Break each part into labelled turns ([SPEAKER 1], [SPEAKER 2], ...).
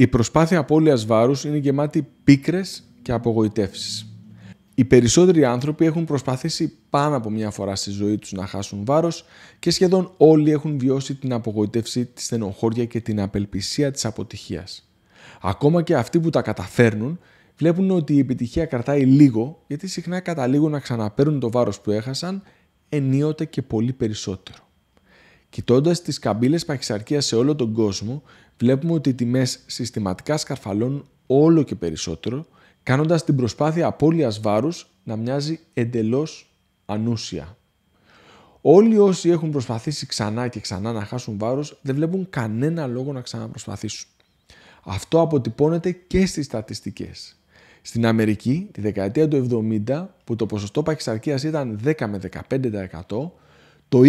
[SPEAKER 1] Η προσπάθεια απώλειας βάρους είναι γεμάτη πίκρες και απογοητεύσεις. Οι περισσότεροι άνθρωποι έχουν προσπαθήσει πάνω από μια φορά στη ζωή τους να χάσουν βάρος και σχεδόν όλοι έχουν βιώσει την απογοήτευση, τη στενοχώρια και την απελπισία της αποτυχίας. Ακόμα και αυτοί που τα καταφέρνουν βλέπουν ότι η επιτυχία κρατάει λίγο γιατί συχνά καταλήγουν να ξαναπαίρνουν το βάρος που έχασαν ενίοτε και πολύ περισσότερο. Κοιτώντας τις καμπύλες παχυσαρκίας σε όλο τον κόσμο, βλέπουμε ότι οι τιμές συστηματικά σκαρφαλώνουν όλο και περισσότερο, κάνοντας την προσπάθεια απώλειας βάρους να μοιάζει εντελώς ανούσια. Όλοι όσοι έχουν προσπαθήσει ξανά και ξανά να χάσουν βάρος δεν βλέπουν κανένα λόγο να ξαναπροσπαθήσουν. Αυτό αποτυπώνεται και στις στατιστικές. Στην Αμερική, τη δεκαετία του 70, που το ποσοστό παχυσαρκίας ήταν 10 με 15%, το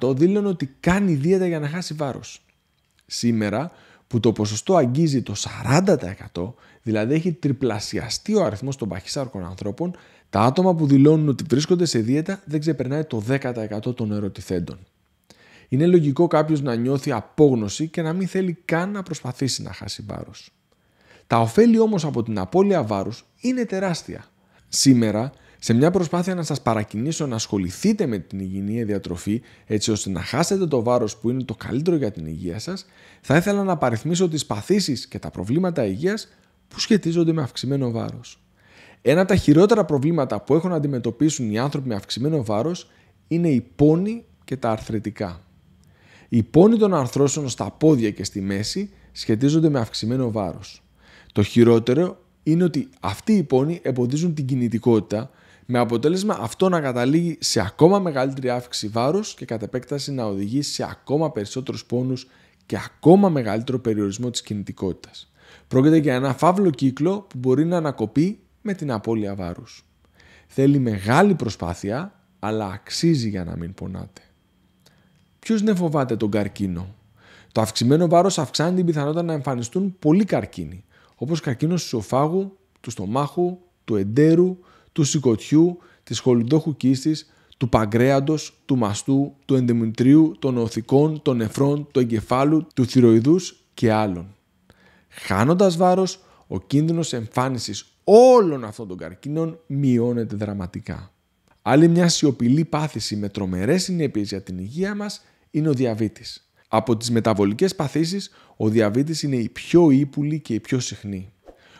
[SPEAKER 1] 20% δήλωνε ότι κάνει δίαιτα για να χάσει βάρος. Σήμερα, που το ποσοστό αγγίζει το 40%, δηλαδή έχει τριπλασιαστεί ο αριθμός των παχυσάρκων ανθρώπων, τα άτομα που δηλώνουν ότι βρίσκονται σε δίαιτα δεν ξεπερνάει το 10% των ερωτηθέντων. Είναι λογικό κάποιος να νιώθει απόγνωση και να μην θέλει καν να προσπαθήσει να χάσει βάρος. Τα ωφέλη όμως από την απώλεια βάρους είναι τεράστια. Σήμερα, σε μια προσπάθεια να σας παρακινήσω να ασχοληθείτε με την υγιεινή διατροφή έτσι ώστε να χάσετε το βάρος που είναι το καλύτερο για την υγεία σας, θα ήθελα να παριθμίσω τις παθήσεις και τα προβλήματα υγείας που σχετίζονται με αυξημένο βάρος. Ένα από τα χειρότερα προβλήματα που έχουν να αντιμετωπίσουν οι άνθρωποι με αυξημένο βάρος είναι η πόνη και τα αρθρετικά. Οι πόνοι των αρθρώσεων στα πόδια και στη μέση σχετίζονται με αυξημένο βάρος. Το χειρότερο είναι ότι αυτοί οι πόνοι εμποδίζουν την κινητικότητα με αποτέλεσμα αυτό να καταλήγει σε ακόμα μεγαλύτερη αύξηση βάρους και κατ' επέκταση να οδηγεί σε ακόμα περισσότερους πόνους και ακόμα μεγαλύτερο περιορισμό της κινητικότητας. Πρόκειται για ένα φαύλο κύκλο που μπορεί να ανακοπεί με την απώλεια βάρους. Θέλει μεγάλη προσπάθεια, αλλά αξίζει για να μην πονάτε. Ποιος δεν φοβάται τον καρκίνο; Το αυξημένο βάρος αυξάνει την πιθανότητα να εμφανιστούν πολλοί καρκίνοι, όπως καρκίνος του σοφάγου, του στομάχου, του εντέρου, του σηκωτιού, της χολυντόχου κίστης, του παγκρέαντος, του μαστού, του εντεμητρίου, των οθικών, των νεφρών, του εγκεφάλου, του θηροειδούς και άλλων. Χάνοντας βάρος, ο κίνδυνος εμφάνισης όλων αυτών των καρκίνων μειώνεται δραματικά. Άλλη μια σιωπηλή πάθηση με τρομερές συνέπειες για την υγεία μας είναι ο διαβήτης. Από τις μεταβολικές παθήσεις, ο διαβήτης είναι η πιο ύπουλη και η πιο συχνή.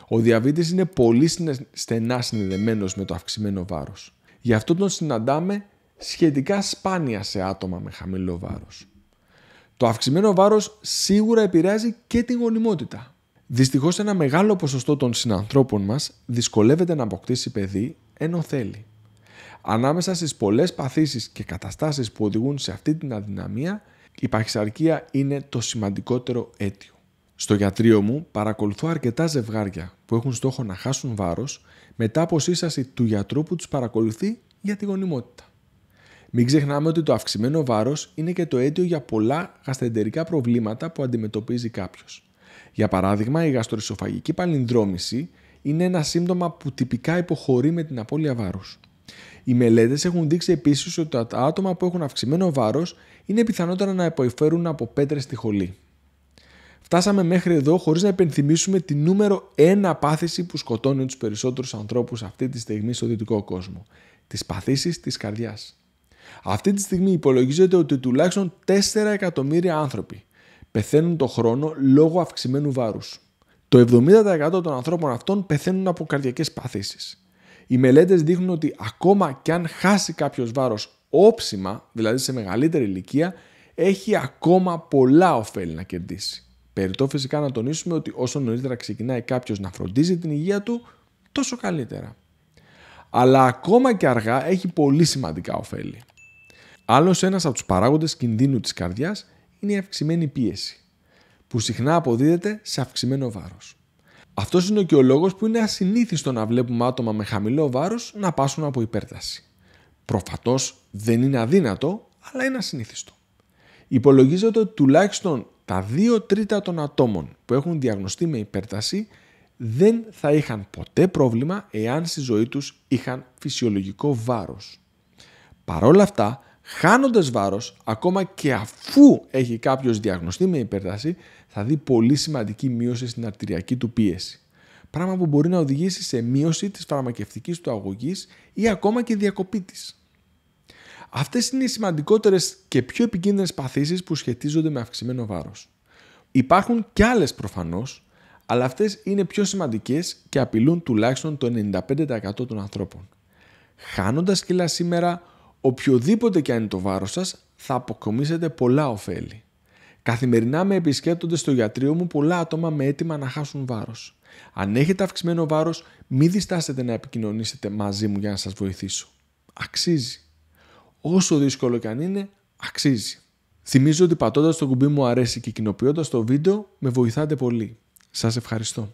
[SPEAKER 1] Ο διαβήτης είναι πολύ στενά συνδεδεμένος με το αυξημένο βάρος. Γι' αυτό τον συναντάμε σχετικά σπάνια σε άτομα με χαμηλό βάρος. Το αυξημένο βάρος σίγουρα επηρεάζει και την γονιμότητα. Δυστυχώς ένα μεγάλο ποσοστό των συνανθρώπων μας δυσκολεύεται να αποκτήσει παιδί ενώ θέλει. Ανάμεσα στις πολλές παθήσεις και καταστάσεις που οδηγούν σε αυτή την αδυναμία, η παχυσαρκία είναι το σημαντικότερο αίτιο. Στο γιατρείο μου παρακολουθώ αρκετά ζευγάρια που έχουν στόχο να χάσουν βάρος μετά από σύσταση του γιατρού που τους παρακολουθεί για τη γονιμότητα. Μην ξεχνάμε ότι το αυξημένο βάρος είναι και το αίτιο για πολλά γαστεντερικά προβλήματα που αντιμετωπίζει κάποιος. Για παράδειγμα, η γαστροισοφαγική παλινδρόμηση είναι ένα σύμπτωμα που τυπικά υποχωρεί με την απώλεια βάρους. Οι μελέτες έχουν δείξει επίσης ότι τα άτομα που έχουν αυξημένο βάρος είναι πιθανότερα να υποφέρουν από πέτρες στη χολή. Φτάσαμε μέχρι εδώ χωρίς να υπενθυμίσουμε τη νούμερο ένα πάθηση που σκοτώνει τους περισσότερους ανθρώπους αυτή τη στιγμή στο δυτικό κόσμο. Τις παθήσεις της καρδιάς. Αυτή τη στιγμή υπολογίζεται ότι τουλάχιστον 4 εκατομμύρια άνθρωποι πεθαίνουν το χρόνο λόγω αυξημένου βάρους. Το 70% των ανθρώπων αυτών πεθαίνουν από καρδιακές παθήσεις. Οι μελέτες δείχνουν ότι ακόμα και αν χάσει κάποιος βάρος όψιμα, δηλαδή σε μεγαλύτερη ηλικία, έχει ακόμα πολλά ωφέλη να κερδίσει. Περιτώ φυσικά να τονίσουμε ότι όσο νωρίτερα ξεκινάει κάποιος να φροντίζει την υγεία του, τόσο καλύτερα. Αλλά ακόμα και αργά έχει πολύ σημαντικά ωφέλη. Άλλος ένας από τους παράγοντες κινδύνου της καρδιάς είναι η αυξημένη πίεση, που συχνά αποδίδεται σε αυξημένο βάρος. Αυτός είναι και ο λόγος που είναι ασυνήθιστο να βλέπουμε άτομα με χαμηλό βάρος να πάσουν από υπέρταση. Προφανώς δεν είναι αδύνατο, αλλά είναι ασυνήθιστο. Υπολογίζεται ότι τουλάχιστον τα 2 τρίτα των ατόμων που έχουν διαγνωστεί με υπέρταση δεν θα είχαν ποτέ πρόβλημα εάν στη ζωή τους είχαν φυσιολογικό βάρος. Παρόλα αυτά, Χάνοντας βάρος, ακόμα και αφού έχει κάποιος διαγνωστεί με υπέρταση, θα δει πολύ σημαντική μείωση στην αρτηριακή του πίεση. Πράγμα που μπορεί να οδηγήσει σε μείωση της φαρμακευτικής του αγωγής ή ακόμα και διακοπή της. Αυτές είναι οι σημαντικότερες και πιο επικίνδυνες παθήσεις που σχετίζονται με αυξημένο βάρος. Υπάρχουν και άλλες προφανώς, αλλά αυτές είναι πιο σημαντικές και απειλούν τουλάχιστον το 95% των ανθρώπων. Χάνοντας κιλά σήμερα, οποιοδήποτε και αν είναι το βάρος σας, θα αποκομίσετε πολλά ωφέλη. Καθημερινά με επισκέπτονται στο γιατρίο μου πολλά άτομα με έτοιμα να χάσουν βάρος. Αν έχετε αυξημένο βάρος, μην διστάσετε να επικοινωνήσετε μαζί μου για να σας βοηθήσω. Αξίζει. Όσο δύσκολο και αν είναι, αξίζει. Θυμίζω ότι πατώντας το κουμπί μου αρέσει και κοινοποιώντας το βίντεο με βοηθάτε πολύ. Σας ευχαριστώ.